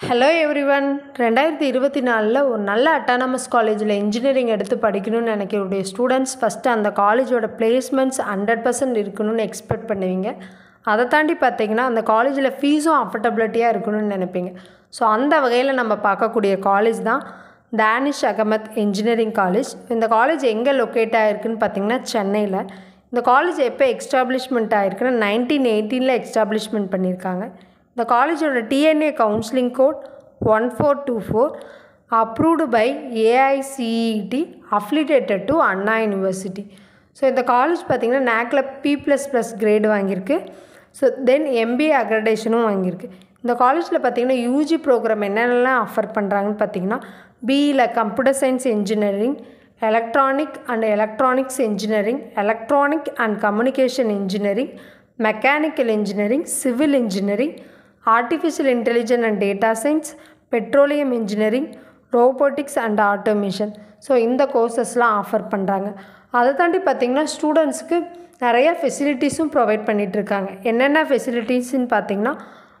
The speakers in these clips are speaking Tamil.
ஹலோ எவ்ரிவன் ரெண்டாயிரத்தி இருபத்தி நாலில் ஒரு நல்ல அட்டானமஸ் காலேஜில் இன்ஜினியரிங் எடுத்து படிக்கணும்னு நினைக்கக்கூடிய ஸ்டூடெண்ட்ஸ் ஃபஸ்ட்டு அந்த காலேஜோட பிளேஸ்மெண்ட்ஸ் ஹண்ட்ரட் பர்சன்ட் இருக்கணும்னு எக்ஸ்பெக்ட் பண்ணுவீங்க. அதை தாண்டி பார்த்தீங்கன்னா அந்த காலேஜில் ஃபீஸும் அஃபர்டபிலிட்டியாக இருக்கணும்னு நினைப்பீங்க. ஸோ அந்த வகையில் நம்ம பார்க்கக்கூடிய காலேஜ் தான் டேனிஷ் அகமத் இன்ஜினியரிங் காலேஜ் இந்த காலேஜ் எங்கே லொக்கேட் ஆகிருக்குன்னு பார்த்தீங்கன்னா சென்னையில். இந்த காலேஜ் எப்போ எக்ஸ்டாப்ளிஷ்மெண்ட் ஆகிருக்குன்னா நைன்டீன் எயிட்டீனில் எக்ஸ்டாப்ளிஷ்மெண்ட் பண்ணியிருக்காங்க. இந்த காலேஜோட TNEA counselling code one four two four approved by AICTE affiliated to Anna university so இந்த காலேஜ் பார்த்திங்கன்னா நேக்கில் பி ப்ளஸ் ப்ளஸ் கிரேடு வாங்கியிருக்கு. ஸோ தென் எம்பிஏ அக்ரடேஷனும் வாங்கியிருக்கு. இந்த காலேஜில் பார்த்திங்கன்னா யூஜி ப்ரோக்ராம் என்னென்னலாம் ஆஃபர் பண்ணுறாங்கன்னு பார்த்தீங்கன்னா பிஇயில் computer science engineering electronic and electronics engineering electronic and communication engineering mechanical engineering civil engineering artificial intelligence and data science petroleum engineering robotics and automation so இந்த கோர்சஸ்லாம் ஆஃபர் பண்ணுறாங்க அதை தாண்டி பார்த்திங்கன்னா ஸ்டூடெண்ட்ஸ்க்கு நிறையா ஃபெசிலிட்டிஸும் ப்ரொவைட் பண்ணிகிட்ருக்காங்க என்னென்ன ஃபெசிலிட்டிஸ்ன்னு பார்த்திங்கன்னா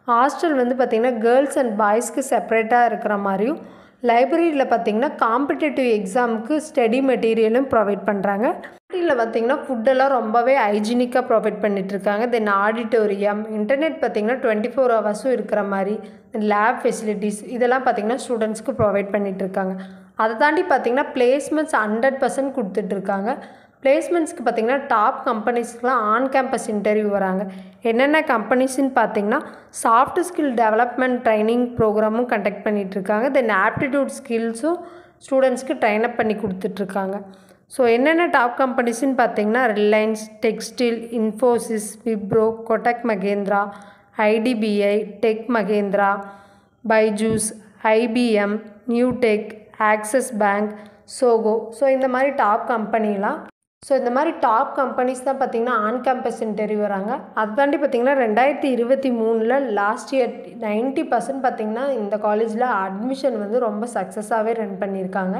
ஹாஸ்டல் வந்து பார்த்திங்கன்னா கேர்ள்ஸ் அண்ட் பாய்ஸ்க்கு செப்பரேட்டாக இருக்கிற மாதிரியும் லைப்ரரியில் பார்த்திங்கன்னா காம்படிட்டிவ் எக்ஸாமுக்கு ஸ்டடி மெட்டீரியலும் ப்ரொவைட் பண்ணுறாங்க லைப்ரரியில் பார்த்திங்கன்னா ஃபுட்டெல்லாம் ரொம்பவே ஹைஜீனிக்காக ப்ரொவைட் பண்ணிகிட்ருக்காங்க தென் ஆடிட்டோரியம் இன்டர்நெட் பார்த்திங்கன்னா டுவெண்ட்டி ஃபோர் ஹவர்ஸும் இருக்கிற மாதிரி லேப் ஃபெசிலிட்டிஸ் இதெல்லாம் பார்த்திங்கன்னா ஸ்டூடெண்ட்ஸ்க்கு ப்ரொவைட் பண்ணிகிட்ருக்காங்க அதை தாண்டி பார்த்திங்கன்னா பிளேஸ்மெண்ட்ஸ் ஹண்ட்ரட் பர்சன்ட் கொடுத்துட்ருக்காங்க பிளேஸ்மெண்ட்ஸ்க்கு பார்த்திங்கன்னா டாப் கம்பெனிஸ்க்குலாம் ஆன் கேம்பஸ் இன்டர்வியூ வராங்க. என்னென்ன கம்பெனிஸ்ன்னு பார்த்தீங்கன்னா சாஃப்ட் ஸ்கில் டெவலப்மெண்ட் ட்ரைனிங் ப்ரோக்ராமும் கண்டக்ட் பண்ணிகிட்ருக்காங்க தென் ஆப்டிடியூட் ஸ்கில்ஸும் ஸ்டூடெண்ட்ஸ்க்கு ட்ரைன் அப் பண்ணி கொடுத்துட்ருக்காங்க ஸோ என்னென்ன டாப் கம்பெனிஸ்ன்னு பார்த்தீங்கன்னா Reliance textile Infosys Wipro Kotak Mahindra IDBI Tech Mahindra Byju's IBM Newtech Axis Bank Zoho so இந்த மாதிரி டாப் கம்பெனிலாம் ஸோ இந்த மாதிரி டாப் கம்பெனிஸ் தான் பார்த்திங்கன்னா ஆன் கேம்பஸ் இன்டர்வியூ வராங்க. அது தாண்டி பார்த்திங்கன்னா ரெண்டாயிரத்தி இருபத்தி மூணில் லாஸ்ட் இயர் நைன்ட்டி பர்சன்ட் பார்த்திங்கன்னா இந்த காலேஜில் அட்மிஷன் வந்து ரொம்ப சக்ஸஸாகவே ரன் பண்ணியிருக்காங்க.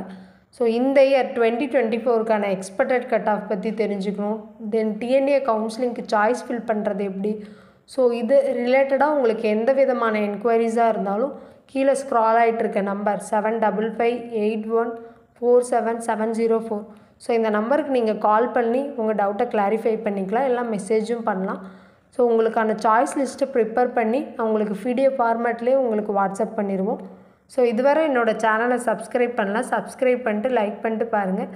ஸோ இந்த இயர் டுவெண்ட்டி டுவெண்ட்டி ஃபோருக்கான எக்ஸ்பெக்டட் கட் ஆஃப் பற்றி தெரிஞ்சுக்கணும் தென் டிஎன்ஏ கவுன்சிலிங்க்கு சாய்ஸ் ஃபில் பண்ணுறது எப்படி? ஸோ இது ரிலேட்டடாக உங்களுக்கு எந்த விதமான என்கொயரிஸாக இருந்தாலும் கீழே ஸ்க்ரால் ஆகிட்டு இருக்க number seven double five eight one four seven seven zero four so இந்த நம்பருக்கு நீங்கள் கால் பண்ணி உங்கள் டவுட்டை கிளாரிஃபை பண்ணிக்கலாம். எல்லாம் மெசேஜும் பண்ணலாம். ஸோ உங்களுக்கான சாய்ஸ் லிஸ்ட்டை ப்ரிப்பேர் பண்ணி உங்களுக்கு பிடிஎஃப் ஃபார்மேட்லேயே உங்களுக்கு வாட்ஸ்அப் பண்ணிடுவோம் ஸோ இதுவரை என்னோடய சேனலை சப்ஸ்கிரைப் பண்ணலாம் சப்ஸ்கிரைப் பண்ணிட்டு லைக் பண்ணிட்டு பாருங்கள்